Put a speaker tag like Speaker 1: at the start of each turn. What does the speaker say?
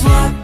Speaker 1: that's what?